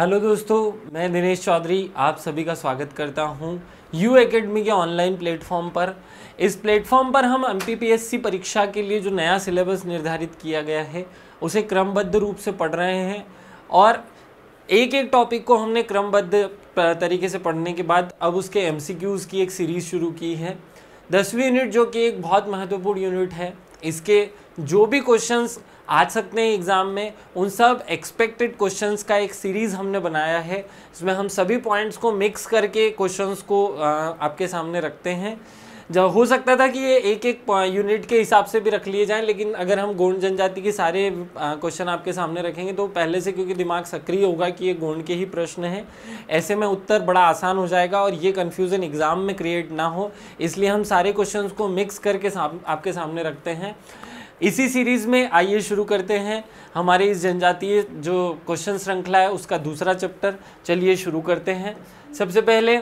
Hello दोस्तों, मैं दिनेश चौधरी आप सभी का स्वागत करता हूँ यू एकेडमी के ऑनलाइन प्लेटफॉर्म पर। इस प्लेटफॉर्म पर हम एमपीपीएससी परीक्षा के लिए जो नया सिलेबस निर्धारित किया गया है, उसे क्रमबद्ध रूप से पढ़ रहे हैं और एक एक टॉपिक को हमने क्रमबद्ध तरीके से पढ़ने के बाद अब उसके एम की एक सीरीज़ शुरू की है। दसवीं यूनिट जो कि एक बहुत महत्वपूर्ण यूनिट है, इसके जो भी क्वेश्चंस आ सकते हैं एग्ज़ाम में उन सब एक्सपेक्टेड क्वेश्चंस का एक सीरीज़ हमने बनाया है। इसमें हम सभी पॉइंट्स को मिक्स करके क्वेश्चंस को आपके सामने रखते हैं। जब हो सकता था कि ये एक एक यूनिट के हिसाब से भी रख लिए जाएँ लेकिन अगर हम गोंड जनजाति के सारे क्वेश्चन आपके सामने रखेंगे तो पहले से क्योंकि दिमाग सक्रिय होगा कि ये गोंड के ही प्रश्न हैं ऐसे में उत्तर बड़ा आसान हो जाएगा और ये कन्फ्यूज़न एग्ज़ाम में क्रिएट ना हो। इसलिए हम सारे क्वेश्चन को मिक्स करके साम, आपके सामने रखते हैं। इसी सीरीज़ में आइए शुरू करते हैं। हमारे इस जनजातीय जो क्वेश्चन श्रृंखला है, उसका दूसरा चैप्टर चलिए शुरू करते हैं। सबसे पहले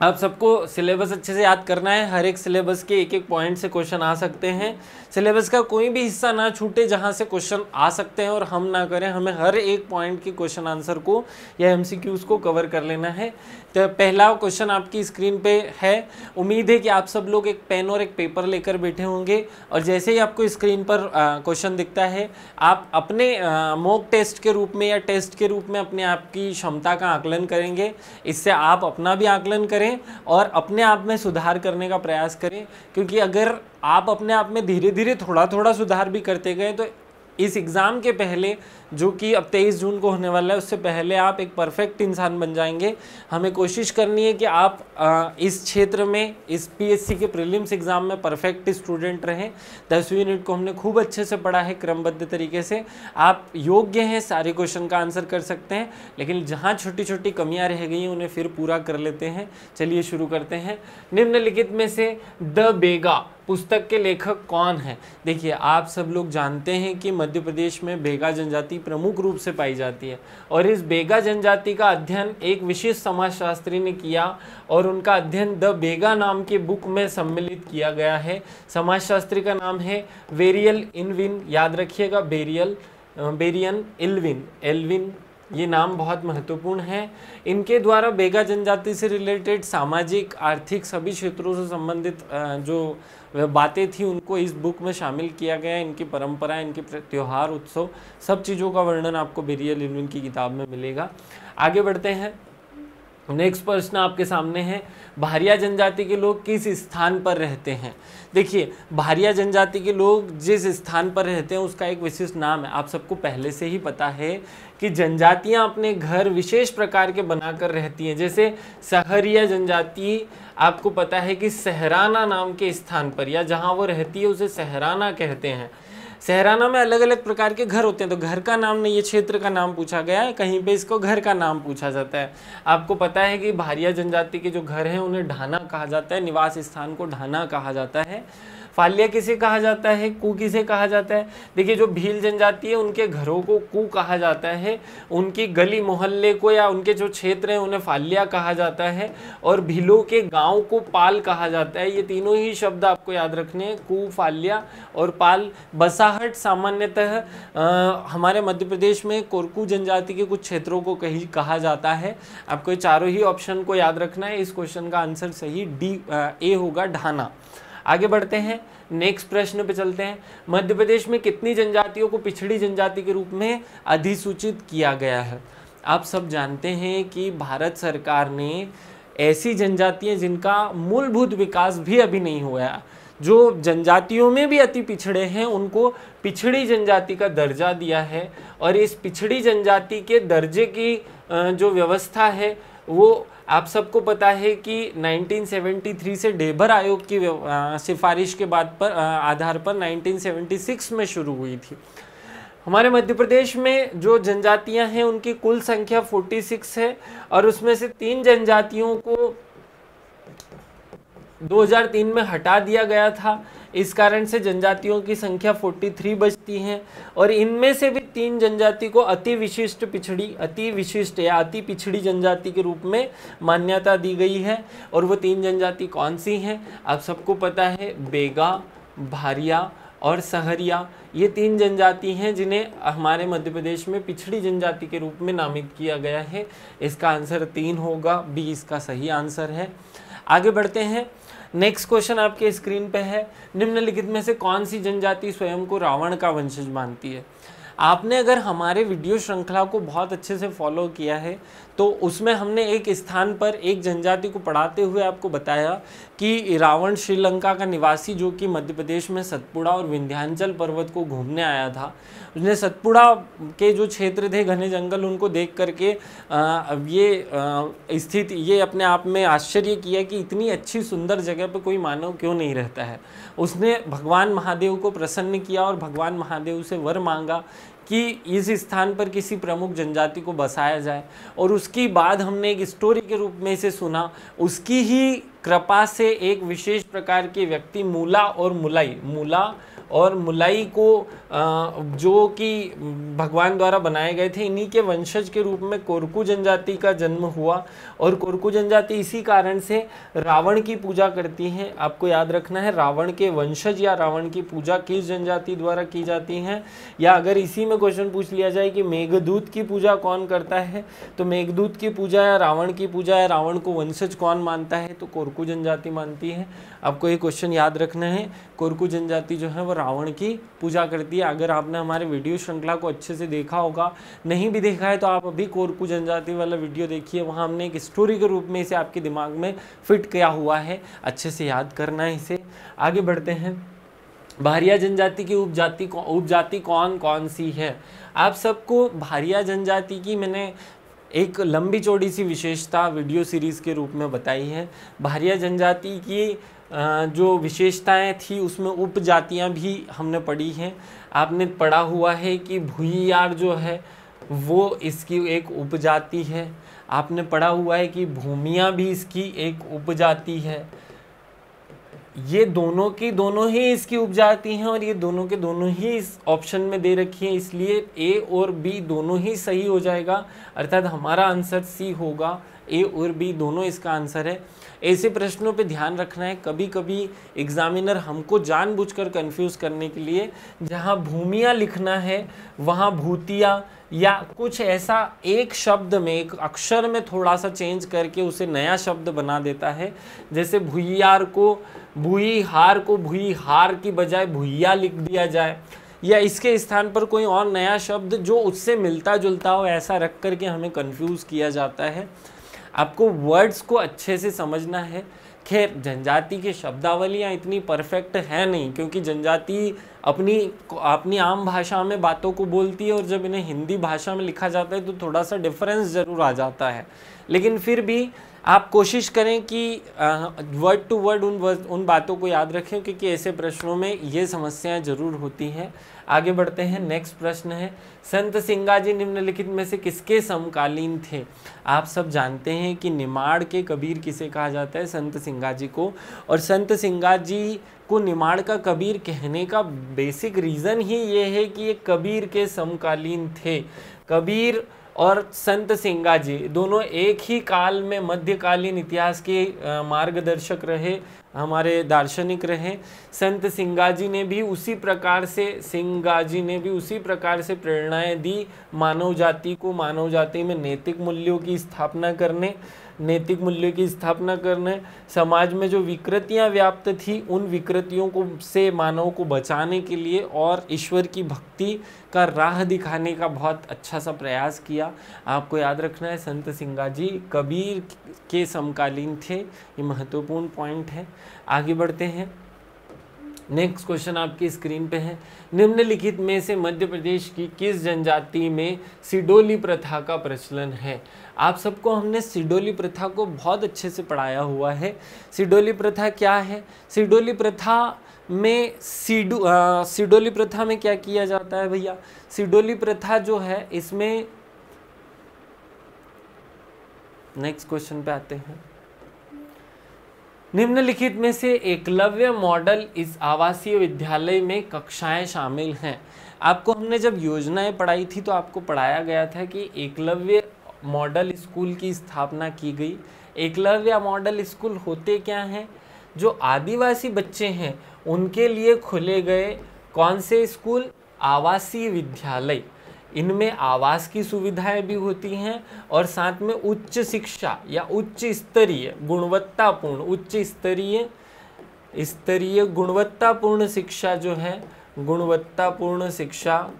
आप सबको सिलेबस अच्छे से याद करना है, हर एक सिलेबस के एक एक पॉइंट से क्वेश्चन आ सकते हैं। सिलेबस का कोई भी हिस्सा ना छूटे जहाँ से क्वेश्चन आ सकते हैं और हम ना करें, हमें हर एक पॉइंट के क्वेश्चन आंसर को या एम को कवर कर लेना है। तो पहला क्वेश्चन आपकी स्क्रीन पे है। उम्मीद है कि आप सब लोग एक पेन और एक पेपर लेकर बैठे होंगे और जैसे ही आपको स्क्रीन पर क्वेश्चन दिखता है, आप अपने मॉक टेस्ट के रूप में या टेस्ट के रूप में अपने आप की क्षमता का आकलन करेंगे। इससे आप अपना भी आकलन करें और अपने आप में सुधार करने का प्रयास करें, क्योंकि अगर आप अपने आप में धीरे धीरे थोड़ा थोड़ा सुधार भी करते गए तो इस एग्ज़ाम के पहले जो कि अब 23 जून को होने वाला है उससे पहले आप एक परफेक्ट इंसान बन जाएँगे। हमें कोशिश करनी है कि आप आ, इस क्षेत्र में इस पीएससी के प्रीलिम्स एग्ज़ाम में परफेक्ट स्टूडेंट रहें। दसवीं यूनिट को हमने खूब अच्छे से पढ़ा है क्रमबद्ध तरीके से। आप योग्य हैं सारे क्वेश्चन का आंसर कर सकते हैं लेकिन जहाँ छोटी छोटी कमियाँ रह गई हैं उन्हें फिर पूरा कर लेते हैं। चलिए शुरू करते हैं। निम्नलिखित में से द बेगा। पुस्तक के लेखक कौन है? देखिए, आप सब लोग जानते हैं कि मध्य प्रदेश में बेगा जनजाति प्रमुख रूप से पाई जाती है और इस बेगा जनजाति का अध्ययन एक विशेष समाजशास्त्री ने किया और उनका अध्ययन द बेगा नाम के बुक में सम्मिलित किया गया है। समाजशास्त्री का नाम है वेरियल इनविन याद रखिएगा, बेरियल बेरियन इलविन, एलविन ये नाम बहुत महत्वपूर्ण है। इनके द्वारा बेगा जनजाति से रिलेटेड सामाजिक, आर्थिक सभी क्षेत्रों से संबंधित जो बातें थी, उनको इस बुक में शामिल किया गया इनकी परंपरा, इनके त्यौहार, उत्सव, सब चीज़ों का वर्णन आपको बेरियल इनविन की किताब में मिलेगा। आगे बढ़ते हैं। नेक्स्ट प्रश्न आपके सामने है। भारिया जनजाति के लोग किस स्थान पर रहते हैं? देखिए, भारिया जनजाति के लोग जिस स्थान पर रहते हैं, उसका एक विशिष्ट नाम है। आप सबको पहले से ही पता है कि जनजातियाँ अपने घर विशेष प्रकार के बनाकर रहती हैं। जैसे सहरिया जनजाति, आपको पता है कि सहराना नाम के स्थान पर या जहाँ वो रहती है, उसे सहराना कहते हैं। सहराना में अलग अलग प्रकार के घर होते हैं तो घर का नाम नहीं, ये क्षेत्र का नाम पूछा गया है, कहीं पे इसको घर का नाम पूछा जाता है। आपको पता है कि भारिया जनजाति के जो घर हैं, उन्हें ढाना कहा जाता है, निवास स्थान को ढाना कहा जाता है। फालिया किसे कहा जाता है? कु किसे कहा जाता है? देखिए, जो भील जनजाति है, उनके घरों को कु कहा जाता है। उनकी गली मोहल्ले को या उनके जो क्षेत्र हैं, उन्हें फालिया कहा जाता है और भीलों के गाँव को पाल कहा जाता है। ये तीनों ही शब्द आपको याद रखने हैं, कु, फालिया और पाल। बसाहट सामान्यतः हमारे मध्य प्रदेश में कोरकू जनजाति के कुछ क्षेत्रों को कही, कहा जाता है। आपको चारों ही ऑप्शन को याद रखना है। इस क्वेश्चन का आंसर सही डी ए होगा, ढाना। आगे बढ़ते हैं नेक्स्ट प्रश्न पे चलते हैं। मध्य प्रदेश में कितनी जनजातियों को पिछड़ी जनजाति के रूप में अधिसूचित किया गया है? आप सब जानते हैं कि भारत सरकार ने ऐसी जनजातियाँ जिनका मूलभूत विकास भी अभी नहीं हुआ जो जनजातियों में भी अति पिछड़े हैं, उनको पिछड़ी जनजाति का दर्जा दिया है। और इस पिछड़ी जनजाति के दर्जे की जो व्यवस्था है वो आप सबको पता है कि 1973 से डेबर आयोग की सिफारिश के बाद पर आधार पर 1976 में शुरू हुई थी। हमारे मध्य प्रदेश में जो जनजातियाँ हैं, उनकी कुल संख्या 46 है और उसमें से तीन जनजातियों को 2003 में हटा दिया गया था। इस कारण से जनजातियों की संख्या 43 बचती है और इनमें से भी तीन जनजाति को अति विशिष्ट पिछड़ी, अति विशिष्ट या अति पिछड़ी जनजाति के रूप में मान्यता दी गई है। और वो तीन जनजाति कौन सी हैं? आप सबको पता है, बेगा, भारिया और सहरिया। ये तीन जनजाति हैं जिन्हें हमारे मध्य प्रदेश में पिछड़ी जनजाति के रूप में नामित किया गया है। इसका आंसर तीन होगा, बी इसका सही आंसर है। आगे बढ़ते हैं। नेक्स्ट क्वेश्चन आपके स्क्रीन पे है। निम्नलिखित में से कौन सी जनजाति स्वयं को रावण का वंशज मानती है? आपने अगर हमारे वीडियो श्रृंखला को बहुत अच्छे से फॉलो किया है तो उसमें हमने एक स्थान पर एक जनजाति को पढ़ाते हुए आपको बताया कि रावण श्रीलंका का निवासी जो कि मध्य प्रदेश में सतपुड़ा और विंध्यांचल पर्वत को घूमने आया था। उसने सतपुड़ा के जो क्षेत्र थे, घने जंगल, उनको देख करके ये स्थिति, ये अपने आप में आश्चर्य किया कि इतनी अच्छी सुंदर जगह पर कोई मानव क्यों नहीं रहता है। उसने भगवान महादेव को प्रसन्न किया और भगवान महादेव से वर मांगा कि इस स्थान पर किसी प्रमुख जनजाति को बसाया जाए। और उसकी बाद हमने एक स्टोरी के रूप में इसे सुना। उसकी ही कृपा से एक विशेष प्रकार के व्यक्ति, मूला और मुलाई। मूला और मुलाई को जो कि भगवान द्वारा बनाए गए थे, इन्हीं के वंशज के रूप में कोरकू जनजाति का जन्म हुआ। और कोरकू जनजाति इसी कारण से रावण की पूजा करती है। आपको याद रखना है, रावण के वंशज या रावण की पूजा किस जनजाति द्वारा की जाती है? या अगर इसी में क्वेश्चन पूछ लिया जाए कि मेघदूत की पूजा कौन करता है? तो मेघदूत की पूजा या रावण की पूजा या रावण को वंशज कौन मानता है? तो कोरकू जनजाति मानती है। आपको ये क्वेश्चन याद रखना है। कोरकू जनजाति जो है, वो रावण की पूजा करती है। अगर आपने हमारे वीडियो श्रृंखला को अच्छे से देखा होगा, नहीं भी देखा है तो आप अभी कोरकू जनजाति वाला वीडियो देखिए। वहाँ हमने एक स्टोरी के रूप में इसे आपके दिमाग में फिट किया हुआ है। अच्छे से याद करना है इसे। आगे बढ़ते हैं। भारिया जनजाति की उपजाति उपजाति कौन कौन सी है? आप सबको भारिया जनजाति की मैंने एक लंबी चौड़ी सी विशेषता वीडियो सीरीज़ के रूप में बताई है। भारिया जनजाति की जो विशेषताएँ थी, उसमें उपजातियाँ भी हमने पढ़ी हैं। आपने पढ़ा हुआ है कि भूयार जो है, वो इसकी एक उपजाति है। आपने पढ़ा हुआ है कि भूमिया भी इसकी एक उपजाति है। ये दोनों की दोनों ही इसकी उपजाति हैं और ये दोनों के दोनों ही इस ऑप्शन में दे रखी हैं। इसलिए ए और बी दोनों ही सही हो जाएगा। अर्थात हमारा आंसर सी होगा। ए और बी दोनों इसका आंसर है। ऐसे प्रश्नों पे ध्यान रखना है। कभी कभी एग्जामिनर हमको जानबूझकर कंफ्यूज करने के लिए जहाँ भूमिया लिखना है, वहाँ भूतिया या कुछ ऐसा एक शब्द में, एक अक्षर में थोड़ा सा चेंज करके उसे नया शब्द बना देता है। जैसे भूयार को भूई हार को भूई हार की बजाय भूया लिख दिया जाए या इसके स्थान पर कोई और नया शब्द जो उससे मिलता जुलता हो, ऐसा रख करके हमें कंफ्यूज किया जाता है। आपको वर्ड्स को अच्छे से समझना है। खैर, जनजाति की शब्दावलियाँ इतनी परफेक्ट है नहीं, क्योंकि जनजाति अपनी अपनी आम भाषा में बातों को बोलती है और जब इन्हें हिंदी भाषा में लिखा जाता है तो थोड़ा सा डिफरेंस ज़रूर आ जाता है। लेकिन फिर भी आप कोशिश करें कि वर्ड टू वर्ड उन उन बातों को याद रखें, क्योंकि ऐसे प्रश्नों में ये समस्याएँ ज़रूर होती हैं। आगे बढ़ते हैं नेक्स्ट प्रश्न है, संत सिंगा जी निम्नलिखित में से किसके समकालीन थे? आप सब जानते हैं कि निमाड़ के कबीर किसे कहा जाता है? संत सिंगा जी को। और संत सिंगा जी को निमाड़ का कबीर कहने का बेसिक रीज़न ही ये है कि ये कबीर के समकालीन थे। कबीर और संत सिंगा जी, दोनों एक ही काल में मध्यकालीन इतिहास के मार्गदर्शक रहे, हमारे दार्शनिक रहे। संत सिंगा जी ने भी उसी प्रकार से, सिंगा जी ने भी उसी प्रकार से प्रेरणाएँ दी मानव जाति को मानव जाति में नैतिक मूल्यों की स्थापना करने। नैतिक मूल्यों की स्थापना करने, समाज में जो विकृतियाँ व्याप्त थी, उन विकृतियों को, से मानव को बचाने के लिए और ईश्वर की भक्ति का राह दिखाने का बहुत अच्छा सा प्रयास किया। आपको याद रखना है, संत सिंगा जी कबीर के समकालीन थे, ये महत्वपूर्ण पॉइंट है। आगे बढ़ते हैं। नेक्स्ट क्वेश्चन आपकी स्क्रीन पे है। निम्नलिखित में से मध्य प्रदेश की किस जनजाति में सिडोली प्रथा का प्रचलन है? आप सबको हमने सिडोली प्रथा को बहुत अच्छे से पढ़ाया हुआ है। सिडोली प्रथा क्या है? सिडोली प्रथा में सिडो सिडोली प्रथा में क्या किया जाता है भैया? सिडोली प्रथा जो है, इसमें नेक्स्ट क्वेश्चन पे आते हैं। निम्नलिखित में से एकलव्य मॉडल इस आवासीय विद्यालय में कक्षाएँ शामिल हैं। आपको हमने जब योजनाएँ पढ़ाई थी तो आपको पढ़ाया गया था कि एकलव्य मॉडल स्कूल की स्थापना की गई। एकलव्य मॉडल स्कूल होते क्या हैं? जो आदिवासी बच्चे हैं, उनके लिए खुले गए कौन से स्कूल? आवासीय विद्यालय। इनमें आवास की सुविधाएँ भी होती हैं और साथ में उच्च शिक्षा या उच्च स्तरीय गुणवत्तापूर्ण, उच्च स्तरीय स्तरीय गुणवत्तापूर्ण शिक्षा जो है, गुणवत्तापूर्ण शिक्षा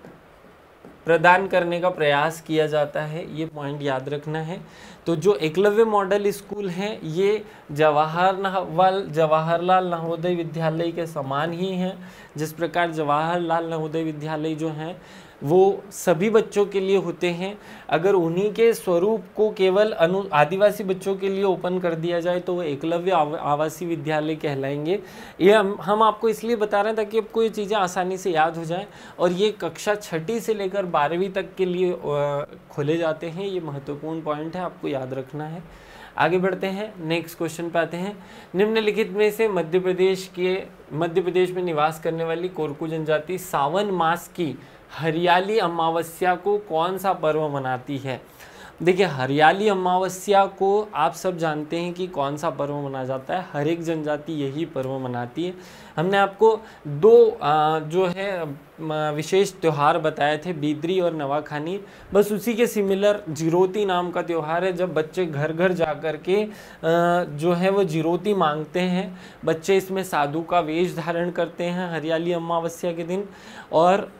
प्रदान करने का प्रयास किया जाता है, ये पॉइंट याद रखना है। तो जो एकलव्य मॉडल स्कूल हैं, ये जवाहर जवाहरलाल नवोदय विद्यालय के समान ही हैं। जिस प्रकार जवाहरलाल नवोदय विद्यालय जो हैं वो सभी बच्चों के लिए होते हैं। अगर उन्हीं के स्वरूप को केवल अनु आदिवासी बच्चों के लिए ओपन कर दिया जाए तो वो एकलव्य आवासीय विद्यालय कहलाएँगे। ये हम, हम आपको इसलिए बता रहे हैं ताकि आपको ये चीज़ें आसानी से याद हो जाएँ और ये कक्षा छठी से लेकर बारहवीं तक के लिए खोले जाते हैं। ये महत्वपूर्ण पॉइंट है आपको याद रखना है। आगे बढ़ते हैं नेक्स्ट क्वेश्चन पे आते हैं। निम्नलिखित में से मध्य प्रदेश के, मध्य प्रदेश में निवास करने वाली कोरकू जनजाति सावन मास की हरियाली अमावस्या को कौन सा पर्व मनाती है? देखिए, हरियाली अमावस्या को आप सब जानते हैं कि कौन सा पर्व मनाया जाता है। हर एक जनजाति यही पर्व मनाती है। हमने आपको दो जो है विशेष त्यौहार बताए थे, बीदरी और नवाखानी। बस उसी के सिमिलर जिरोती नाम का त्यौहार है, जब बच्चे घर घर जा कर के जो है, वो जिरोती मांगते हैं। बच्चे इसमें साधु का वेश धारण करते हैं, हरियाली अमावस्या के दिन। और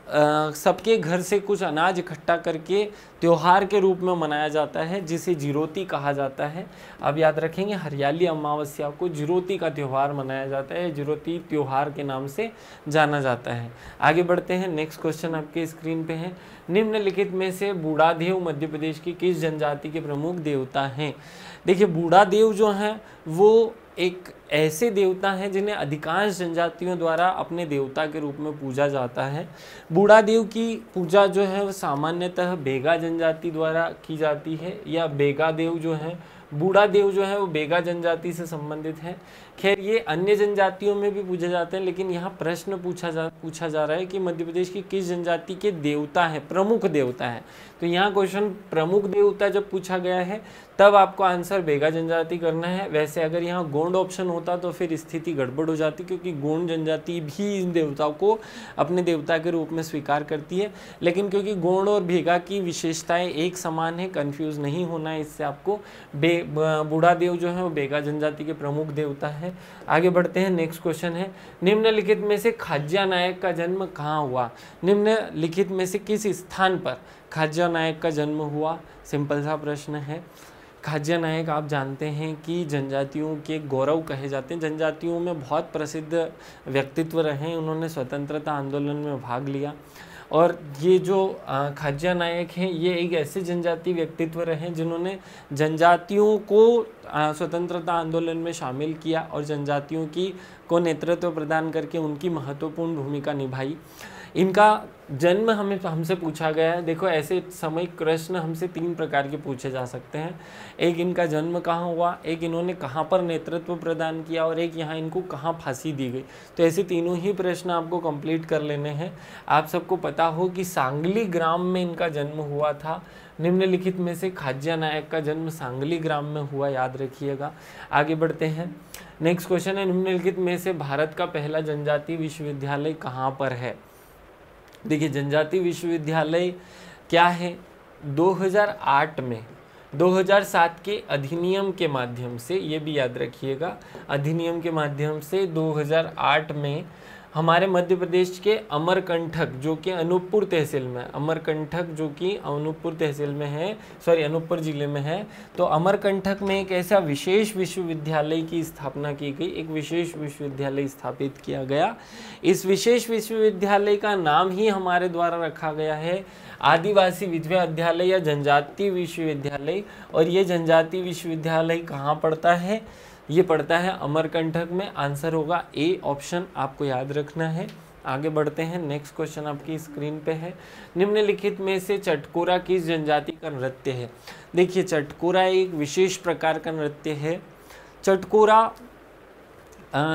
सबके घर से कुछ अनाज इकट्ठा करके त्यौहार के रूप में मनाया जाता है, जिसे जिरोती कहा जाता है। अब याद रखेंगे, हरियाली अमावस्या को जिरोती का त्यौहार मनाया जाता है। जिरोती त्यौहार के नाम से जाना जाता है। आगे बढ़ते हैं। नेक्स्ट क्वेश्चन आपके स्क्रीन पे है। निम्नलिखित में से बूढ़ा देव मध्य प्रदेश की किस जनजाति के प्रमुख देवता हैं? देखिए, बूढ़ादेव जो हैं, वो एक ऐसे देवता हैं जिन्हें अधिकांश जनजातियों द्वारा अपने देवता के रूप में पूजा जाता है। बूढ़ा देव की पूजा जो है, वो सामान्यतः बेगा जनजाति द्वारा की जाती है या बेगा देव जो है, बूढ़ा देव जो है, वो बेगा जनजाति से संबंधित है। खैर, ये अन्य जनजातियों में भी पूछे जाते हैं, लेकिन यहाँ प्रश्न पूछा जा पूछा जा रहा है कि मध्य प्रदेश की किस जनजाति के देवता है, प्रमुख देवता है? तो यहाँ क्वेश्चन प्रमुख देवता जब पूछा गया है, तब आपको आंसर बेगा जनजाति करना है। वैसे अगर यहाँ गोंड ऑप्शन होता तो फिर स्थिति गड़बड़ हो जाती क्योंकि गोंड जनजाति भी इन देवताओं को अपने देवता के रूप में स्वीकार करती है। लेकिन क्योंकि गोंड और भेगा की विशेषताएँ एक समान है कन्फ्यूज़ नहीं होना है इससे आपको बे बूढ़ा देव जो है वो बेगा जनजाति के प्रमुख देवता है। आगे बढ़ते हैं नेक्स्ट क्वेश्चन है। निम्नलिखित में से खाज्या नायक का जन्म कहाँ हुआ? निम्नलिखित में से किस स्थान पर खाज्या नायक का जन्म हुआ? सिंपल सा प्रश्न है। खाज्या नायक आप जानते हैं कि जनजातियों के गौरव कहे जाते हैं। जनजातियों में बहुत प्रसिद्ध व्यक्तित्व रहे उन्होंने स्वतंत्रता आंदोलन में भाग लिया। और ये जो खाज्या नायक हैं, ये एक ऐसे जनजाति व्यक्तित्व रहे जिन्होंने जनजातियों को स्वतंत्रता आंदोलन में शामिल किया और जनजातियों की, को नेतृत्व प्रदान करके उनकी महत्वपूर्ण भूमिका निभाई। इनका जन्म हमें, हमसे पूछा गया है। देखो, ऐसे समय प्रश्न हमसे तीन प्रकार के पूछे जा सकते हैं। एक इनका जन्म कहाँ हुआ, एक इन्होंने कहाँ पर नेतृत्व प्रदान किया और एक यहाँ इनको कहाँ फांसी दी गई। तो ऐसे तीनों ही प्रश्न आपको कंप्लीट कर लेने हैं। आप सबको पता हो कि सांगली ग्राम में इनका जन्म हुआ था। निम्नलिखित में से खाज्या नायक का जन्म सांगली ग्राम में हुआ, याद रखिएगा। आगे बढ़ते हैं। नेक्स्ट क्वेश्चन है, निम्नलिखित में से भारत का पहला जनजातीय विश्वविद्यालय कहाँ पर है? देखिए, जनजाति विश्वविद्यालय क्या है? 2008 में 2007 के अधिनियम के माध्यम से, ये भी याद रखिएगा, अधिनियम के माध्यम से 2008 में हमारे मध्य प्रदेश के अमरकंठक, जो कि अनूपपुर तहसील में, अमरकंठक जो कि अनूपपुर तहसील में है, सॉरी, अनूपपुर ज़िले में है तो अमरकंठक में एक ऐसा विशेष विश्वविद्यालय की स्थापना की गई, एक विशेष विश्वविद्यालय स्थापित किया गया। इस विशेष विश्वविद्यालय का नाम ही हमारे द्वारा रखा गया है, आदिवासी विश्वविद्यालय या जनजातीय विश्वविद्यालय, और ये जनजातीय विश्वविद्यालय कहाँ पड़ता है? ये पड़ता है अमरकंठक में। आंसर होगा ए, ऑप्शन आपको याद रखना है। आगे बढ़ते हैं। नेक्स्ट क्वेश्चन आपकी स्क्रीन पे है। निम्नलिखित में से चटकोरा किस जनजाति का नृत्य है? देखिए, चटकोरा एक विशेष प्रकार का नृत्य है। चटकोरा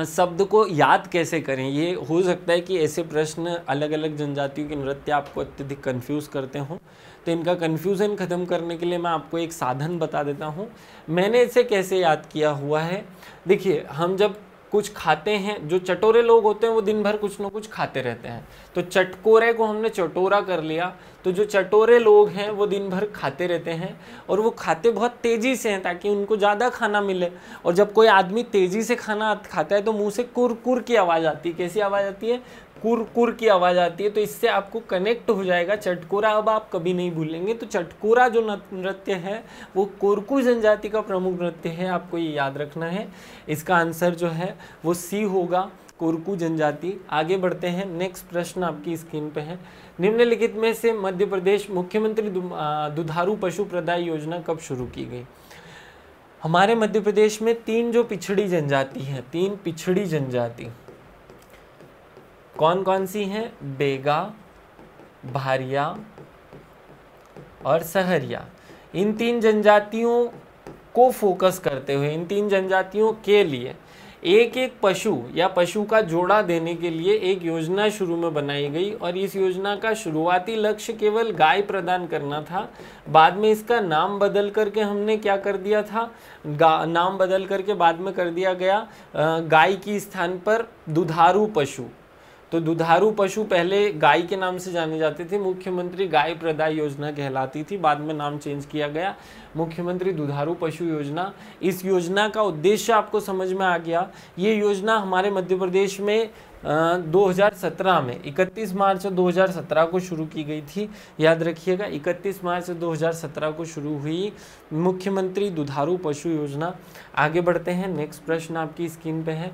शब्द को याद कैसे करें? ये हो सकता है कि ऐसे प्रश्न अलग अलग जनजातियों के नृत्य आपको अत्यधिक कंफ्यूज करते हों। तो इनका कन्फ्यूज़न ख़त्म करने के लिए मैं आपको एक साधन बता देता हूँ। मैंने इसे कैसे याद किया हुआ है? देखिए, हम जब कुछ खाते हैं, जो चटोरे लोग होते हैं, वो दिन भर कुछ ना कुछ खाते रहते हैं। तो चटकोरे को हमने चटोरा कर लिया। तो जो चटोरे लोग हैं, वो दिन भर खाते रहते हैं और वो खाते बहुत तेज़ी से हैं ताकि उनको ज़्यादा खाना मिले। और जब कोई आदमी तेज़ी से खाना खाता है तो मुँह से कुर कुर की आवाज़ आती है। कैसी आवाज़ आती है? कुर कुर की आवाज़ आती है तो इससे आपको कनेक्ट हो जाएगा। चटकोरा अब आप कभी नहीं भूलेंगे। तो चटकोरा जो नृत्य है, वो कोरकू जनजाति का प्रमुख नृत्य है, आपको ये याद रखना है। इसका आंसर जो है, वो सी होगा, कोरकू जनजाति। आगे बढ़ते हैं नेक्स्ट प्रश्न आपकी स्क्रीन पे है। निम्नलिखित में से मध्य प्रदेश मुख्यमंत्री दुधारू पशु प्रदाय योजना कब शुरू की गई? हमारे मध्य प्रदेश में तीन जो पिछड़ी जनजाति है, तीन पिछड़ी जनजाति। कौन कौन सी हैं? बेगा, भारिया और सहरिया। इन तीन जनजातियों को फोकस करते हुए, इन तीन जनजातियों के लिए एक एक पशु या पशु का जोड़ा देने के लिए एक योजना शुरू में बनाई गई और इस योजना का शुरुआती लक्ष्य केवल गाय प्रदान करना था। बाद में इसका नाम बदल करके हमने क्या कर दिया था? नाम बदल करके बाद में कर दिया गया गाय की स्थान पर दुधारू पशु। तो दुधारू पशु पहले गाय के नाम से जाने जाते थे। मुख्यमंत्री गाय प्रदाय योजना कहलाती थी। बाद में नाम चेंज किया गया। मुख्यमंत्री दुधारू पशु योजना। इस योजना का उद्देश्य आपको समझ में आ गया। ये योजना हमारे मध्य प्रदेश में आ, 2017 में 31 मार्च 2017 को शुरू की गई थी। याद रखिएगा 31 मार्च 2017 को शुरू हुई मुख्यमंत्री दुधारू पशु योजना। आगे बढ़ते हैं। नेक्स्ट प्रश्न आपकी स्क्रीन पे है।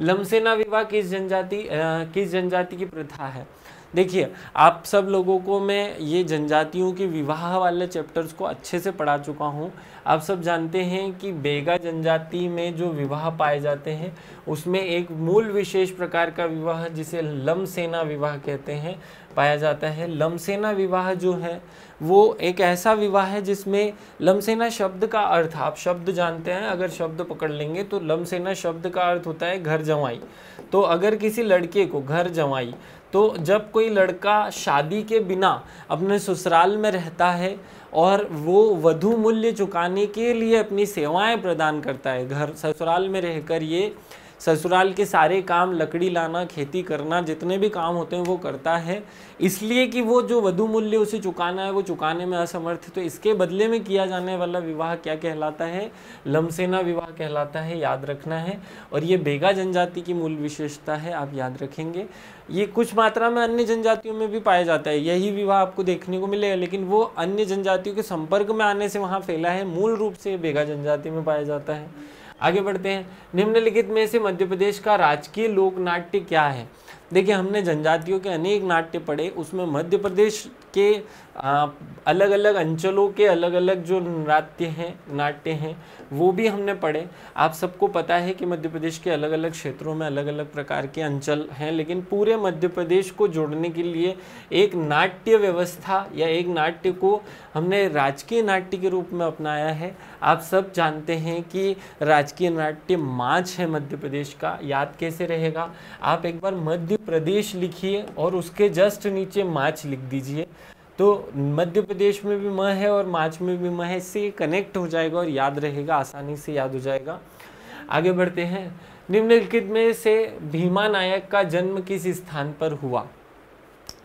लमसेना विवाह किस जनजाति किस जनजाति की प्रथा है? देखिए, आप सब लोगों को मैं ये जनजातियों के विवाह वाले चैप्टर्स को अच्छे से पढ़ा चुका हूँ। आप सब जानते हैं कि बेगा जनजाति में जो विवाह पाए जाते हैं, उसमें एक मूल विशेष प्रकार का विवाह, जिसे लम सेना विवाह कहते हैं पाया जाता है। लमसेना विवाह जो है, वो एक ऐसा विवाह है जिसमें लमसेना शब्द का अर्थ, आप शब्द जानते हैं, अगर शब्द पकड़ लेंगे तो लमसेना शब्द का अर्थ होता है घर जवाई तो अगर किसी लड़के को घर जवाई तो जब कोई लड़का शादी के बिना अपने ससुराल में रहता है और वो वधु मूल्य चुकाने के लिए अपनी सेवाएँ प्रदान करता है, घर, ससुराल में रहकर ये ससुराल के सारे काम, लकड़ी लाना, खेती करना, जितने भी काम होते हैं वो करता है। इसलिए कि वो जो वधु मूल्य उसे चुकाना है, वो चुकाने में असमर्थ। है तो इसके बदले में किया जाने वाला विवाह क्या कहलाता है? लमसेना विवाह कहलाता है, याद रखना है। और ये बेगा जनजाति की मूल विशेषता है, आप याद रखेंगे। ये कुछ मात्रा में अन्य जनजातियों में भी पाया जाता है। यही विवाह आपको देखने को मिलेगा, लेकिन वो अन्य जनजातियों के संपर्क में आने से वहाँ फैला है। मूल रूप से बेगा जनजाति में पाया जाता है। आगे बढ़ते हैं। निम्नलिखित में से मध्य प्रदेश का राजकीय लोक नाट्य क्या है? देखिए, हमने जनजातियों के अनेक नाट्य पढ़े, उसमें मध्य प्रदेश के अलग अलग अंचलों के अलग अलग जो नृत्य हैं, नाट्य हैं वो भी हमने पढ़े। आप सबको पता है कि मध्य प्रदेश के अलग अलग क्षेत्रों में अलग अलग प्रकार के अंचल हैं, लेकिन पूरे मध्य प्रदेश को जोड़ने के लिए एक नाट्य व्यवस्था या एक नाट्य को हमने राजकीय नाट्य के रूप में अपनाया है। आप सब जानते हैं कि राजकीय नाट्य माच है मध्य प्रदेश का, याद कैसे रहेगा? आप एक बार मध्य प्रदेश लिखिए और उसके जस्ट नीचे माच लिख दीजिए। तो मध्य प्रदेश में भी म है और माच में भी म है, इससे कनेक्ट हो जाएगा और याद रहेगा, आसानी से याद हो जाएगा। आगे बढ़ते हैं। निम्नलिखित में से भीमा नायक का जन्म किस स्थान पर हुआ?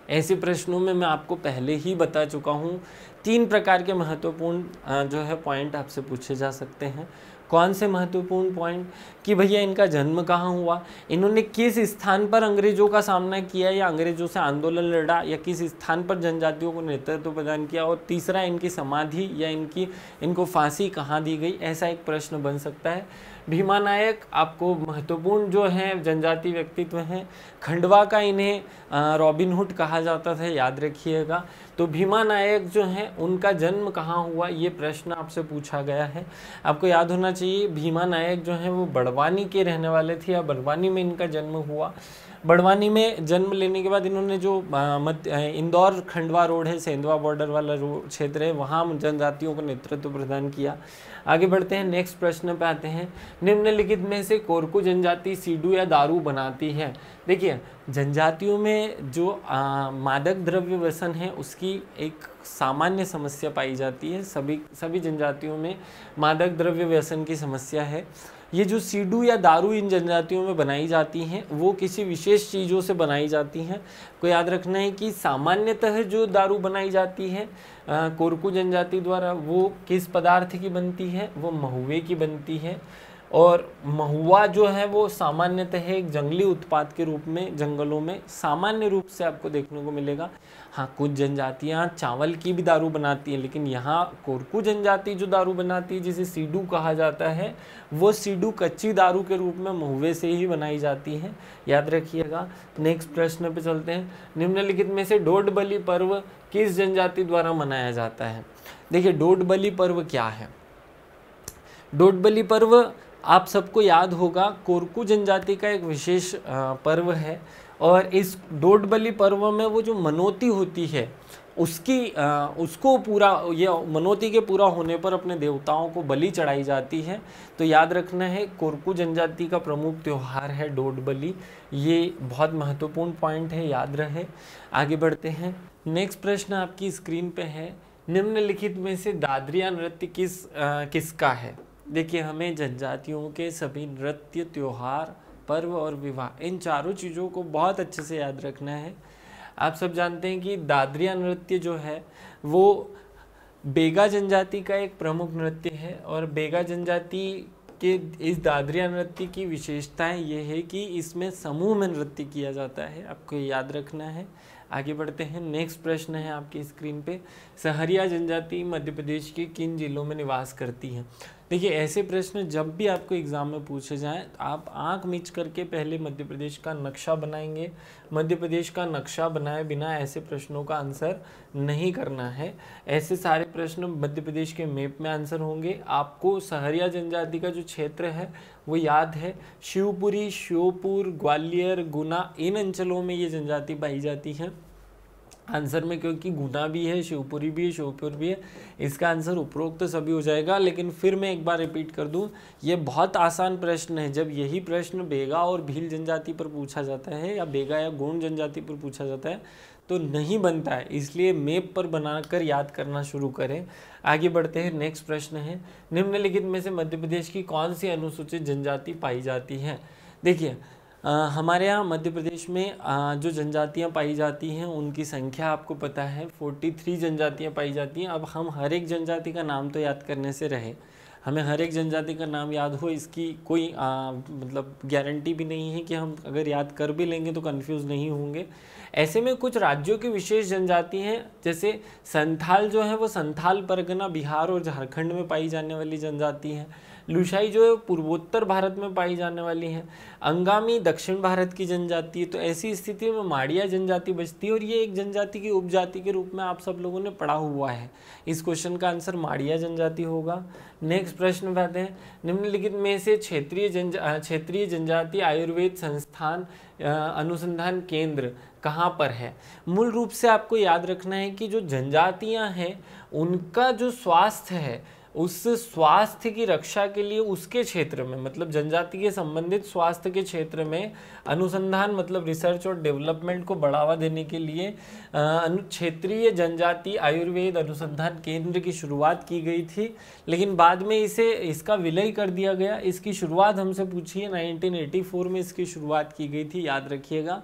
ऐसे प्रश्नों में मैं आपको पहले ही बता चुका हूँ। तीन प्रकार के महत्वपूर्ण जो है पॉइंट आपसे पूछे जा सकते हैं। कौन से महत्वपूर्ण पॉइंट कि भैया इनका जन्म कहाँ हुआ? इन्होंने किस स्थान पर अंग्रेज़ों का सामना किया या अंग्रेज़ों से आंदोलन लड़ा या किस स्थान पर जनजातियों को नेतृत्व प्रदान किया? और तीसरा, इनकी समाधि या इनकी, इनको फांसी कहाँ दी गई? ऐसा एक प्रश्न बन सकता है। भीमा नायक आपको महत्वपूर्ण जो है, जनजाति व्यक्तित्व हैं, खंडवा का इन्हें रॉबिनहुड कहा जाता था, याद रखिएगा। तो भीमा नायक जो हैं, उनका जन्म कहाँ हुआ, ये प्रश्न आपसे पूछा गया है। आपको याद होना चाहिए भीमा नायक जो हैं, वो बड़वानी के रहने वाले थे या बड़वानी में इनका जन्म हुआ। बड़वानी में जन्म लेने के बाद इन्होंने जो मध्य इंदौर खंडवा रोड है सेंधवा बॉर्डर वाला क्षेत्र है वहाँ जनजातियों को नेतृत्व प्रदान किया। आगे बढ़ते हैं नेक्स्ट प्रश्न पे आते हैं। निम्नलिखित में से कोरकू जनजाति सीडू या दारू बनाती है। देखिए जनजातियों में जो आ, मादक द्रव्य व्यसन है उसकी एक सामान्य समस्या पाई जाती है। सभी सभी जनजातियों में मादक द्रव्य व्यसन की समस्या है। ये जो सीडू या दारू इन जनजातियों में बनाई जाती हैं, वो किसी विशेष चीज़ों से बनाई जाती हैं। को याद रखना है कि सामान्यतः जो दारू बनाई जाती है कोरकू जनजाति द्वारा वो किस पदार्थ की बनती है? वो महुए की बनती है। और महुआ जो है वो सामान्यतः एक जंगली उत्पाद के रूप में, जंगलों में सामान्य रूप से आपको देखने को मिलेगा। हाँ कुछ जनजातियाँ चावल की भी दारू बनाती हैं, लेकिन यहाँ कोरकू जनजाति जो दारू बनाती है, जिसे सीडू कहा जाता है, वो सीडू कच्ची दारू के रूप में महुए से ही बनाई जाती है। याद रखिएगा, नेक्स्ट प्रश्न पे चलते हैं। निम्नलिखित में से डोड बलि पर्व किस जनजाति द्वारा मनाया जाता है? देखिए डोड बलि पर्व क्या है? डोडबली पर्व आप सबको याद होगा कोरकू जनजाति का एक विशेष पर्व है और इस डोड बलि पर्व में वो जो मनोती होती है उसकी आ, उसको पूरा ये मनोती के पूरा होने पर अपने देवताओं को बलि चढ़ाई जाती है। तो याद रखना है कोरकू जनजाति का प्रमुख त्यौहार है डोड बलि ये बहुत महत्वपूर्ण पॉइंट है याद रहे। आगे बढ़ते हैं। नेक्स्ट प्रश्न आपकी स्क्रीन पे है निम्नलिखित में से दादरिया नृत्य किस आ, किसका है? देखिए, हमें जनजातियों के सभी नृत्य, त्यौहार, पर्व और विवाह, इन चारों चीज़ों को बहुत अच्छे से याद रखना है। आप सब जानते हैं कि दादरिया नृत्य जो है, वो बेगा जनजाति का एक प्रमुख नृत्य है और बेगा जनजाति के इस दादरिया नृत्य की विशेषताएँ ये है कि इसमें समूह में नृत्य किया जाता है। आपको याद रखना है। आगे बढ़ते हैं। नेक्स्ट प्रश्न है आपकी स्क्रीन पे। सहरिया जनजाति मध्य प्रदेश के किन जिलों में निवास करती हैं? देखिए, ऐसे प्रश्न जब भी आपको एग्ज़ाम में पूछे जाएँ आप आँख मीच करके पहले मध्य प्रदेश का नक्शा बनाएँगे। मध्य प्रदेश का नक्शा बनाए बिना ऐसे प्रश्नों का आंसर नहीं करना है। ऐसे सारे प्रश्न मध्य प्रदेश के मैप में आंसर होंगे। आपको सहरिया जनजाति का जो क्षेत्र है, वो याद है। शिवपुरी, श्योपुर, ग्वालियर, गुना, इन अंचलों में ये जनजाति पाई जाती है। आंसर में, क्योंकि गुना भी है, शिवपुरी भी है, शिवपुर भी है, इसका आंसर उपरोक्त तो सभी हो जाएगा। लेकिन फिर मैं एक बार रिपीट कर दूँ, ये बहुत आसान प्रश्न है। जब यही प्रश्न बेगा और भील जनजाति पर पूछा जाता है, या बेगा या गोंड जनजाति पर पूछा जाता है तो नहीं बनता है। इसलिए मेप पर बनाकर याद करना शुरू करें। आगे बढ़ते हैं, नेक्स्ट प्रश्न है, निम्नलिखित में से मध्य प्रदेश की कौन सी अनुसूचित जनजाति पाई जाती है? देखिए हमारे यहाँ मध्य प्रदेश में आ, जो जनजातियाँ पाई जाती हैं उनकी संख्या आपको पता है 43 जनजातियाँ पाई जाती हैं। अब हम हर एक जनजाति का नाम तो याद करने से रहे। हमें हर एक जनजाति का नाम याद हो इसकी कोई आ, मतलब गारंटी भी नहीं है कि हम अगर याद कर भी लेंगे तो कंफ्यूज नहीं होंगे। ऐसे में कुछ राज्यों की विशेष जनजाति हैं जैसे संथाल जो है वो संथाल परगना बिहार और झारखंड में पाई जाने वाली जनजाति है। लुशाई जो है पूर्वोत्तर भारत में पाई जाने वाली है। अंगामी दक्षिण भारत की जनजाति है तो ऐसी स्थिति में माड़िया जनजाति बचती है और ये एक जनजाति की उपजाति के रूप में आप सब लोगों ने पढ़ा हुआ है। इस क्वेश्चन का आंसर माड़िया जनजाति होगा। नेक्स्ट प्रश्न कहते हैं। निम्नलिखित में से क्षेत्रीय जन क्षेत्रीय जनजाति आयुर्वेद संस्थान अनुसंधान केंद्र कहाँ पर है? मूल रूप से आपको याद रखना है कि जो जनजातियाँ हैं, उनका जो स्वास्थ्य है उस स्वास्थ्य की रक्षा के लिए उसके क्षेत्र में मतलब जनजाति के संबंधित स्वास्थ्य के क्षेत्र में अनुसंधान मतलब रिसर्च और डेवलपमेंट को बढ़ावा देने के लिए क्षेत्रीय जनजाति आयुर्वेद अनुसंधान केंद्र की शुरुआत की गई थी। लेकिन बाद में इसे, इसका विलय कर दिया गया। इसकी शुरुआत हमसे पूछिए 1984 में इसकी शुरुआत की गई थी, याद रखिएगा।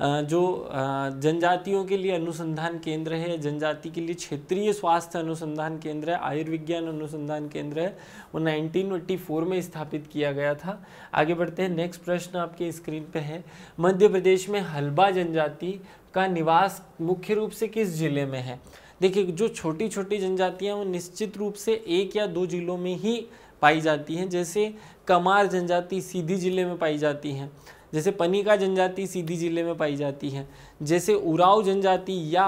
जो जनजातियों के लिए अनुसंधान केंद्र है, जनजाति के लिए क्षेत्रीय स्वास्थ्य अनुसंधान केंद्र है, आयुर्विज्ञान अनुसंधान केंद्र है, वो 1984 में स्थापित किया गया था। आगे बढ़ते हैं नेक्स्ट प्रश्न आपके स्क्रीन पे है। मध्य प्रदेश में हलबा जनजाति का निवास मुख्य रूप से किस ज़िले में है? देखिए, जो छोटी छोटी जनजातियाँ वो निश्चित रूप से एक या दो जिलों में ही पाई जाती हैं। जैसे कमार जनजाति सीधी ज़िले में पाई जाती हैं। जैसे पनिका जनजाति सीधी ज़िले में पाई जाती है। जैसे उराव जनजाति या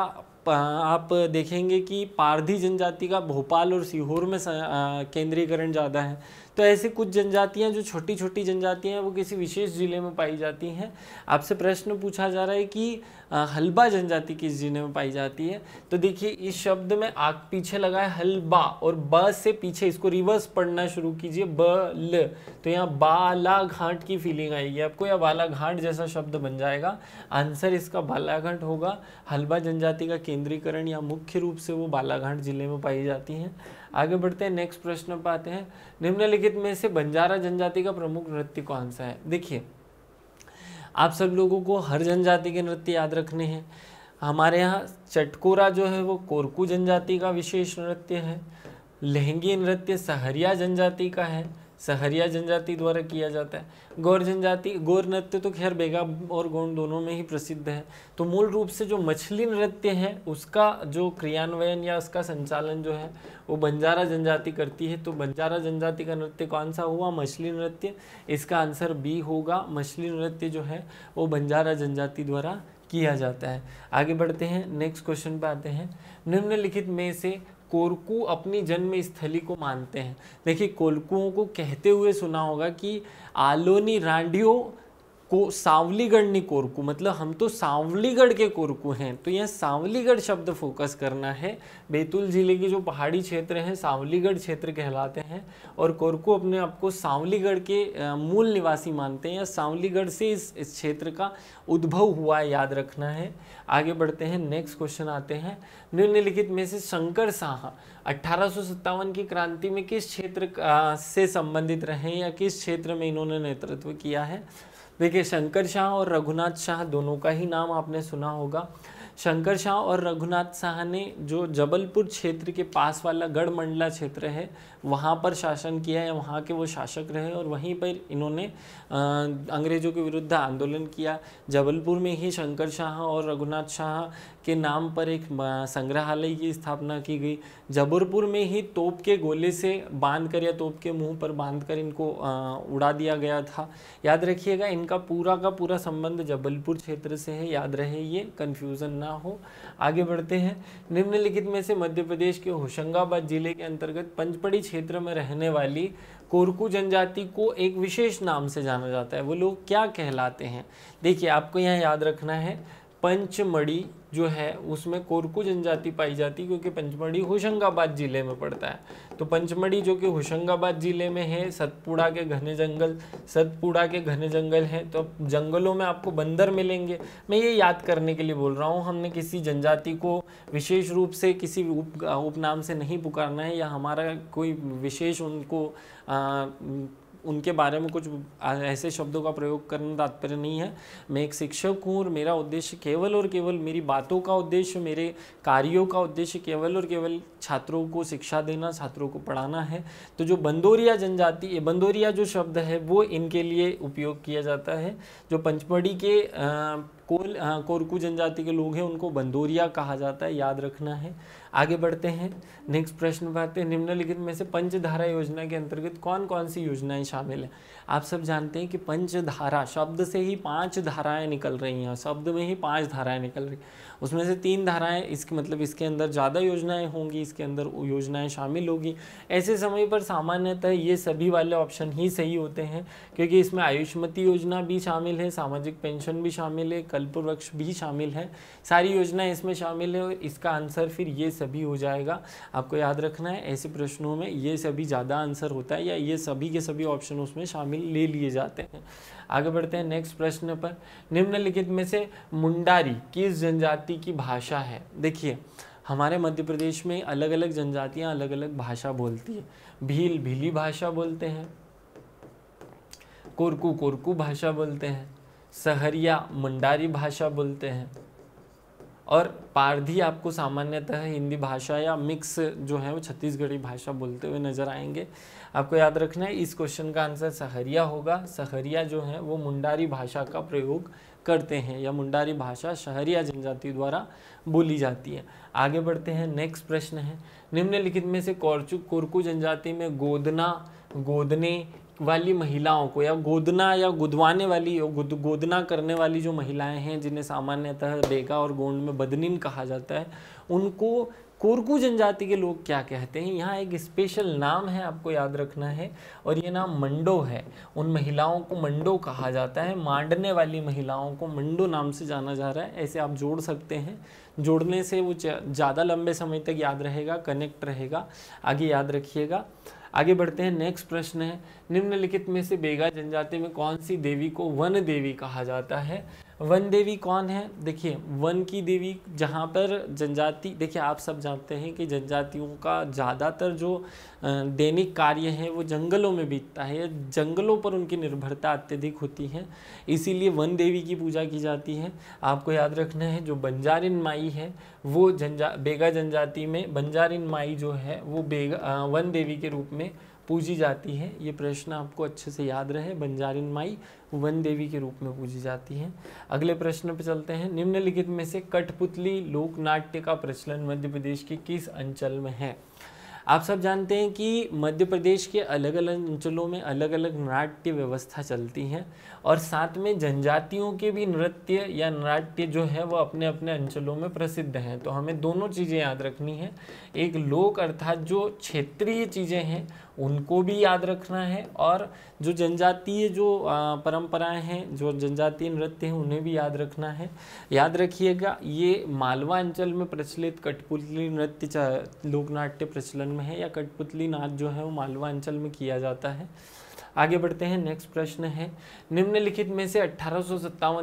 आप देखेंगे कि पारधी जनजाति का भोपाल और सीहोर में केंद्रीकरण ज़्यादा है। तो ऐसे कुछ जनजातियाँ जो छोटी छोटी जनजातियाँ हैं, वो किसी विशेष ज़िले में पाई जाती हैं। आपसे प्रश्न पूछा जा रहा है कि हलबा जनजाति किस ज़िले में पाई जाती है? तो देखिए, इस शब्द में आग पीछे लगा है हलबा और ब से पीछे, इसको रिवर्स पढ़ना शुरू कीजिए, ब, ल। तो यहाँ बालाघाट की फीलिंग आएगी आपको, या बालाघाट जैसा शब्द बन जाएगा। आंसर इसका बालाघाट होगा। हलबा जनजाति का केंद्रीकरण या मुख्य रूप से वो बालाघाट ज़िले में पाई जाती हैं। आगे बढ़ते हैं नेक्स्ट प्रश्न पर आते हैं। निम्नलिखित में से बंजारा जनजाति का प्रमुख नृत्य कौन सा है? देखिए, आप सब लोगों को हर जनजाति के नृत्य याद रखने हैं। हमारे यहाँ चटकोरा जो है, वो कोरकू जनजाति का विशेष नृत्य है। लहंगी नृत्य सहरिया जनजाति का है। सहरिया जनजाति द्वारा किया जाता है। गौर जनजाति, गौर नृत्य तो खैर बेगा और गौंड दोनों में ही प्रसिद्ध है। तो मूल रूप से जो मछली नृत्य है, उसका जो क्रियान्वयन या उसका संचालन जो है, वो बंजारा जनजाति करती है। तो बंजारा जनजाति का नृत्य कौन सा हुआ? मछली नृत्य। इसका आंसर बी होगा। मछली नृत्य जो है, वो बंजारा जनजाति द्वारा किया जाता है। आगे बढ़ते हैं, नेक्स्ट क्वेश्चन पे आते हैं। निम्नलिखित में से कोरकू अपनी जन्म स्थली को मानते हैं। देखिए कोलकुओं को कहते हुए सुना होगा कि आलोनी रांडियो को सावलीगढ़ कोरकू मतलब हम तो सावलीगढ़ के कोरकू हैं तो यह सावलीगढ़ शब्द फोकस करना है। बैतूल ज़िले के जो पहाड़ी क्षेत्र हैं, सावलीगढ़ क्षेत्र कहलाते हैं, और कोरकू अपने आप को सावलीगढ़ के मूल निवासी मानते हैं, या सावलीगढ़ से इस इस क्षेत्र का उद्भव हुआ है, याद रखना है। आगे बढ़ते हैं नेक्स्ट क्वेश्चन आते हैं। निम्नलिखित में से शंकर शाह अठारह सौ सत्तावन की क्रांति में किस क्षेत्र से संबंधित रहे, या किस क्षेत्र में इन्होंने नेतृत्व किया है? देखिए, शंकर शाह और रघुनाथ शाह दोनों का ही नाम आपने सुना होगा। शंकर शाह और रघुनाथ शाह ने जो जबलपुर क्षेत्र के पास वाला गढ़मंडला क्षेत्र है वहाँ पर शासन किया है, वहाँ के वो शासक रहे और वहीं पर इन्होंने अंग्रेज़ों के विरुद्ध आंदोलन किया। जबलपुर में ही शंकर शाह और रघुनाथ शाह के नाम पर एक संग्रहालय की स्थापना की गई। जबलपुर में ही तोप के गोले से बाँध कर या तोप के मुँह पर बाँध कर इनको उड़ा दिया गया था। याद रखिएगा, इनका पूरा का पूरा संबंध जबलपुर क्षेत्र से है। याद रहे, ये कन्फ्यूज़न ना हो। आगे बढ़ते हैं। निम्नलिखित में से मध्य प्रदेश के होशंगाबाद ज़िले के अंतर्गत पंचपड़ी क्षेत्र में रहने वाली कोरकू जनजाति को एक विशेष नाम से जाना जाता है। वो लोग क्या कहलाते हैं? देखिए, आपको यहाँ याद रखना है, पंचमढ़ी जो है उसमें कोरकू जनजाति पाई जाती है क्योंकि पंचमढ़ी होशंगाबाद ज़िले में पड़ता है। तो पंचमढ़ी जो कि होशंगाबाद ज़िले में है सतपुड़ा के घने जंगल सतपुड़ा के घने जंगल हैं तो जंगलों में आपको बंदर मिलेंगे। मैं ये याद करने के लिए बोल रहा हूँ हमने किसी जनजाति को विशेष रूप से किसी उप उपनाम से नहीं पुकारना है या हमारा कोई विशेष उनको आ, उनके बारे में कुछ ऐसे शब्दों का प्रयोग करना तात्पर्य नहीं है। मैं एक शिक्षक हूँ और मेरा उद्देश्य केवल और केवल मेरी बातों का उद्देश्य, मेरे कार्यों का उद्देश्य केवल और केवल छात्रों को शिक्षा देना, छात्रों को पढ़ाना है तो जो बंदोरिया जनजाति बंदोरिया जो शब्द है, वो इनके लिए उपयोग किया जाता है। जो पंचमढ़ी के कोल कोरकू जनजाति के लोग हैं, उनको बंदोरिया कहा जाता है, याद रखना है। आगे बढ़ते हैं। नेक्स्ट प्रश्न पर आते हैं। निम्नलिखित में से पंचधारा योजना के अंतर्गत कौन कौन सी योजनाएँ शामिल हैं? आप सब जानते हैं कि पंचधारा, शब्द से ही पाँच धाराएँ निकल रही हैं शब्द में ही पाँच धाराएँ निकल रही उसमें से तीन धाराएँ, इसके मतलब इसके अंदर ज़्यादा योजनाएँ होंगी, इसके अंदर योजनाएँ शामिल होगी। ऐसे समय पर सामान्यतः ये सभी वाले ऑप्शन ही सही होते हैं, क्योंकि इसमें आयुष्मती योजना भी शामिल है, सामाजिक पेंशन भी शामिल है, कल्पवृक्ष भी शामिल है, सारी योजनाएँ इसमें शामिल है और इसका आंसर फिर ये सभी हो जाएगा। आपको याद रखना है, ऐसे प्रश्नों में ये सभी ज़्यादा आंसर होता है या ये सभी के सभी ऑप्शन उसमें शामिल ले लिए जाते हैं। आगे बढ़ते हैं नेक्स्ट प्रश्न पर। निम्नलिखित में से मुंडारी किस जनजाति की भाषा है? देखिए, हमारे मध्य प्रदेश में अलग अलग जनजातियाँ अलग अलग भाषा बोलती है। भील, भीली भाषा बोलते हैं। कोरकू कोरकू भाषा बोलते हैं। सहरिया, मुंडारी भाषा बोलते हैं। और पारधी आपको सामान्यतः हिंदी भाषा या मिक्स जो है वो छत्तीसगढ़ी भाषा बोलते हुए नज़र आएँगे। आपको याद रखना है, इस क्वेश्चन का आंसर सहरिया होगा। सहरिया जो है वो मुंडारी भाषा का प्रयोग करते हैं या मुंडारी भाषा शहरिया जनजाति द्वारा बोली जाती है। आगे बढ़ते हैं नेक्स्ट प्रश्न है। निम्नलिखित में से कोरचु कोरकू जनजाति में गोदना गोदने वाली महिलाओं को या गोदना या गुदवाने वाली गुद, गोदना करने वाली जो महिलाएँ हैं जिन्हें सामान्यतः बेगा और गोंड में बदनीन कहा जाता है उनको कोरकू जनजाति के लोग क्या कहते हैं? यहाँ एक स्पेशल नाम है आपको याद रखना है और ये नाम मंडो है। उन महिलाओं को मंडो कहा जाता है। मांडने वाली महिलाओं को मंडो नाम से जाना जा रहा है। ऐसे आप जोड़ सकते हैं। जोड़ने से वो ज़्यादा लंबे समय तक याद रहेगा कनेक्ट रहेगा। आगे याद रखिएगा। आगे बढ़ते हैं नेक्स्ट प्रश्न है। निम्नलिखित में से बेगा जनजाति में कौन सी देवी को वन देवी कहा जाता है? वन देवी कौन है? देखिए, वन की देवी जहाँ पर जनजाति, देखिए, आप सब जानते हैं कि जनजातियों का ज़्यादातर जो दैनिक कार्य है वो जंगलों में बीतता है जंगलों पर उनकी निर्भरता अत्यधिक होती है। इसीलिए वन देवी की पूजा की जाती है। आपको याद रखना है, जो बंजारिन माई है, वो जनजा, बेगा जनजाति में बंजारिन माई जो है, वो बेगा वन देवी के रूप में पूजी जाती है। ये प्रश्न आपको अच्छे से याद रहे। बंजारिन माई वन देवी के रूप में पूजी जाती है। अगले प्रश्न पर चलते हैं। निम्नलिखित में से कठपुतली लोक नाट्य का प्रचलन मध्य प्रदेश के किस अंचल में है? आप सब जानते हैं कि मध्य प्रदेश के अलग अलग अंचलों में अलग अलग नाट्य व्यवस्था चलती है और साथ में जनजातियों के भी नृत्य या नाट्य जो है वो अपने अपने अंचलों में प्रसिद्ध हैं। तो हमें दोनों चीज़ें याद रखनी है। एक लोक अर्थात जो क्षेत्रीय चीज़ें हैं, उनको भी याद रखना है और जो जनजातीय जो परंपराएँ हैं, जो जनजातीय नृत्य हैं, उन्हें भी याद रखना है। याद रखिएगा, ये मालवा अंचल में प्रचलित कठपुतली नृत्य लोकनाट्य प्रचलन में है या कठपुतली नाच जो है वो मालवा अंचल में किया जाता है। आगे बढ़ते हैं नेक्स्ट प्रश्न है। निम्नलिखित में से अट्ठारह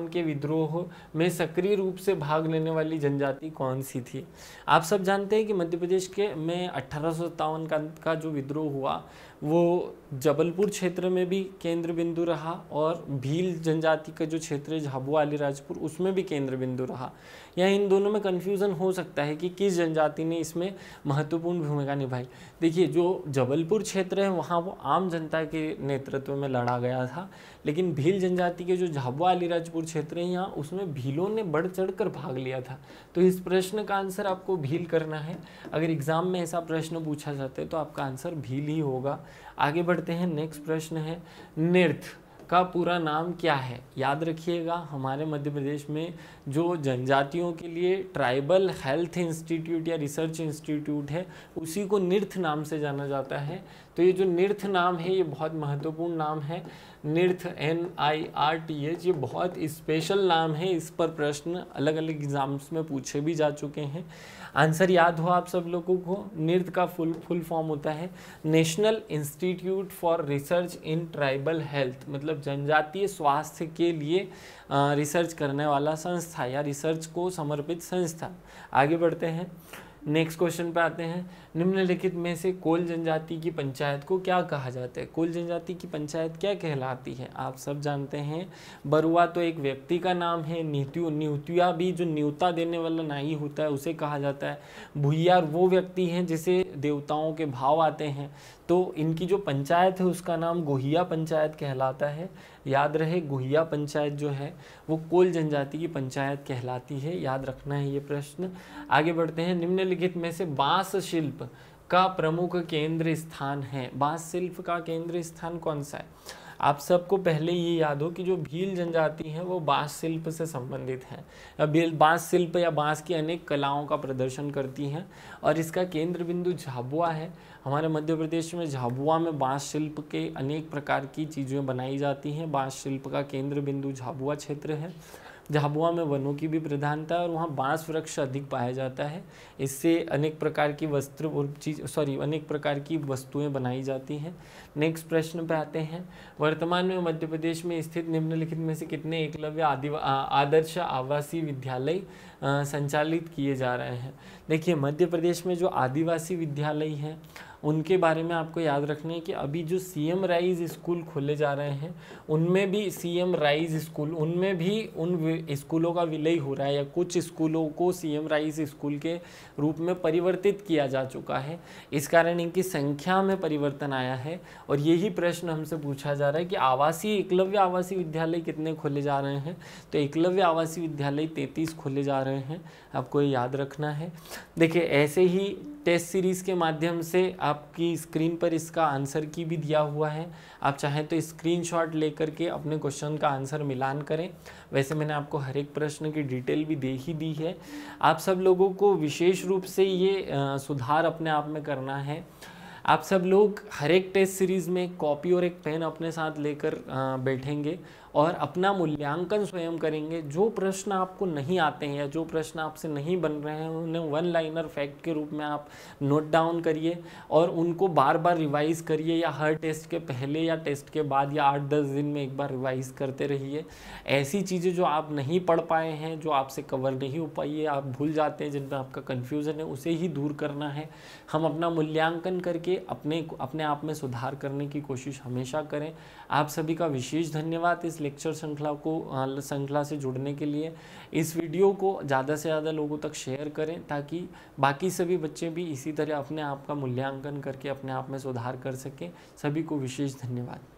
के विद्रोह में सक्रिय रूप से भाग लेने वाली जनजाति कौन सी थी? आप सब जानते हैं कि मध्य प्रदेश के में अट्ठारह का, का जो विद्रोह हुआ वो जबलपुर क्षेत्र में भी केंद्र बिंदु रहा और भील जनजाति का जो क्षेत्र है, झाबुआ, अलीराजपुर, उसमें भी केंद्र बिंदु रहा। या इन दोनों में कन्फ्यूज़न हो सकता है कि किस जनजाति ने इसमें महत्वपूर्ण भूमिका निभाई। देखिए, जो जबलपुर क्षेत्र है, वहाँ वो आम जनता के नेतृत्व में लड़ा गया था। लेकिन भील जनजाति के जो झाबुआ अलीराजपुर क्षेत्र है यहाँ, उसमें भीलों ने बढ़ चढ़ कर भाग लिया था। तो इस प्रश्न का आंसर आपको भील करना है। अगर एग्ज़ाम में ऐसा प्रश्न पूछा जाता है तो आपका आंसर भील ही होगा। आगे बढ़ते हैं, नेक्स्ट प्रश्न है निर्थ का पूरा नाम क्या है? याद रखिएगा, हमारे मध्य प्रदेश में जो जनजातियों के लिए ट्राइबल हेल्थ इंस्टीट्यूट या रिसर्च इंस्टीट्यूट है, उसी को नृत्य नाम से जाना जाता है। तो ये जो नृत्य नाम है, ये बहुत महत्वपूर्ण नाम है। नृत्य N I R T H ये बहुत स्पेशल नाम है। इस पर प्रश्न अलग अलग एग्ज़ाम्स में पूछे भी जा चुके हैं। आंसर याद हो आप सब लोगों को? नृत्य का फुल फुल फॉर्म होता है। National institute for research in tribal health मतलब जनजातीय स्वास्थ्य के लिए रिसर्च करने वाला संस्था या रिसर्च को समर्पित संस्था। आगे बढ़ते हैं। नेक्स्ट क्वेश्चन पे आते हैं। निम्नलिखित में से कोल जनजाति की पंचायत को क्या कहा जाता है? कोल जनजाति की पंचायत क्या कहलाती है? आप सब जानते हैं। बरुआ तो एक व्यक्ति का नाम है। नीत्यु न्यूतिया भी जो न्यूता देने वाला नाई होता है, उसे कहा जाता है। भुइयार वो व्यक्ति हैं जिसे देवताओं के भाव आते हैं। तो इनकी जो पंचायत है, उसका नाम गोहिया पंचायत कहलाता है। याद रहे, गुहिया पंचायत जो है, वो कोल जनजाति की पंचायत कहलाती है। याद रखना है ये प्रश्न। आगे बढ़ते हैं। निम्नलिखित में से बाँस शिल्प का प्रमुख केंद्र स्थान है। बाँस शिल्प का केंद्र स्थान कौन सा है? आप सबको पहले ये याद हो कि जो भील जनजाति है, वो बाँस शिल्प से संबंधित है। बाँस शिल्प या बाँस की अनेक कलाओं का प्रदर्शन करती हैं और इसका केंद्र बिंदु झाबुआ है। हमारे मध्य प्रदेश में झाबुआ में बाँस शिल्प के अनेक प्रकार की चीज़ें बनाई जाती हैं। बाँस शिल्प का केंद्र बिंदु झाबुआ क्षेत्र है। झाबुआ में वनों की भी प्रधानता है और वहाँ बाँस वृक्ष अधिक पाया जाता है। इससे अनेक प्रकार की वस्त्र और चीज़ सॉरी अनेक प्रकार की वस्तुएँ बनाई जाती हैं। नेक्स्ट प्रश्न पे आते हैं। वर्तमान में मध्य प्रदेश में स्थित निम्नलिखित में से कितने एकलव्य आदि आदर्श आवासीय विद्यालय संचालित किए जा रहे हैं? देखिए, मध्य प्रदेश में जो आदिवासी विद्यालय हैं उनके बारे में आपको याद रखना है कि अभी जो सी एम राइज स्कूल खोले जा रहे हैं, उनमें भी सी एम राइज स्कूल, उनमें भी उन स्कूलों का विलय हो रहा है या कुछ स्कूलों को सी एम राइज स्कूल के रूप में परिवर्तित किया जा चुका है। इस कारण इनकी संख्या में परिवर्तन आया है और यही प्रश्न हमसे पूछा जा रहा है कि आवासीय, एकलव्य आवासीय विद्यालय कितने खोले जा रहे हैं? तो एकलव्य आवासीय विद्यालय तैंतीस खोले जा रहे हैं, आपको ये याद रखना है। देखिए, ऐसे ही टेस्ट सीरीज़ के माध्यम से आपकी स्क्रीन पर इसका आंसर की भी दिया हुआ है। आप चाहें तो स्क्रीनशॉट लेकर के अपने क्वेश्चन का आंसर मिलान करें। वैसे मैंने आपको हर एक प्रश्न की डिटेल भी दे ही दी है। आप सब लोगों को विशेष रूप से ये सुधार अपने आप में करना है। आप सब लोग हर एक टेस्ट सीरीज़ में कॉपी और एक पेन अपने साथ लेकर बैठेंगे। और अपना मूल्यांकन स्वयं करेंगे। जो प्रश्न आपको नहीं आते हैं या जो प्रश्न आपसे नहीं बन रहे हैं, उन्हें वन लाइनर फैक्ट के रूप में आप नोट डाउन करिए और उनको बार बार रिवाइज करिए या हर टेस्ट के पहले या टेस्ट के बाद या आठ दस दिन में एक बार रिवाइज करते रहिए। ऐसी चीज़ें जो आप नहीं पढ़ पाए हैं, जो आपसे कवर नहीं हो पाई है, आप भूल जाते हैं, जिनमें आपका कन्फ्यूज़न है, उसे ही दूर करना है। हम अपना मूल्यांकन करके अपने अपने आप में सुधार करने की कोशिश हमेशा करें। आप सभी का विशेष धन्यवाद इस लेक्चर श्रृंखला को हाँ, श्रृंखला से जुड़ने के लिए इस वीडियो को ज़्यादा से ज़्यादा लोगों तक शेयर करें ताकि बाकी सभी बच्चे भी इसी तरह अपने आप का मूल्यांकन करके अपने आप में सुधार कर सकें। सभी को विशेष धन्यवाद।